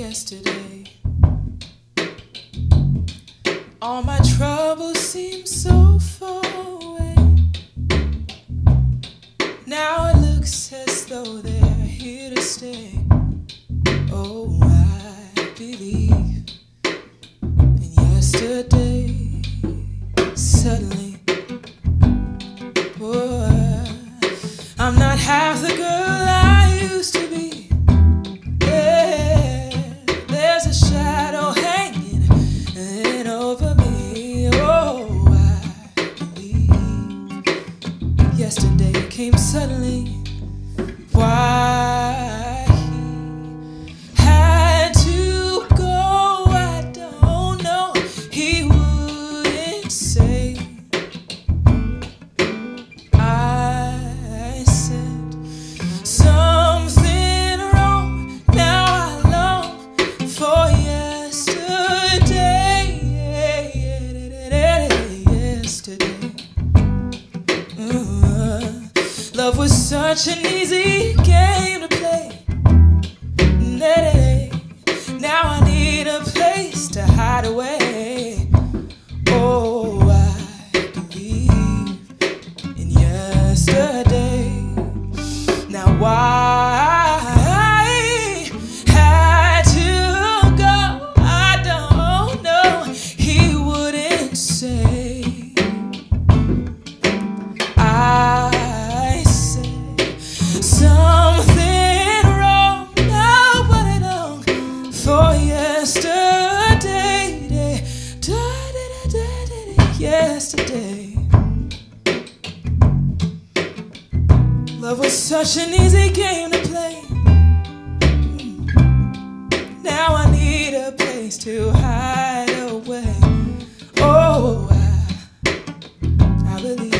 yesterday. All my troubles seem so far away. Now it looks as though they're here to stay. Oh, I believe in yesterday. Suddenly, oh, I'm not half the girl came suddenly. Why love was such an easy game to play. Now I need a place to hide away. Oh, I believe in yesterday. Now why Love was such an easy game to play. Mm. Now I need a place to hide away. Oh, I, I believe.